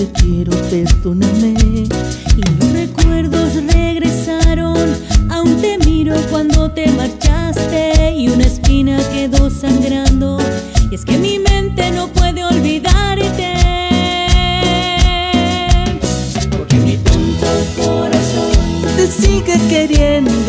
te quiero perdóname. Y los recuerdos regresaron. Aún te miro cuando te marchaste y una espina quedó sangrando. Y es que mi mente no puede olvidarte. Porque mi tonto corazón te sigue queriendo.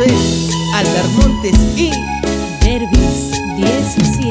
3, Albermontes y Derbis 17.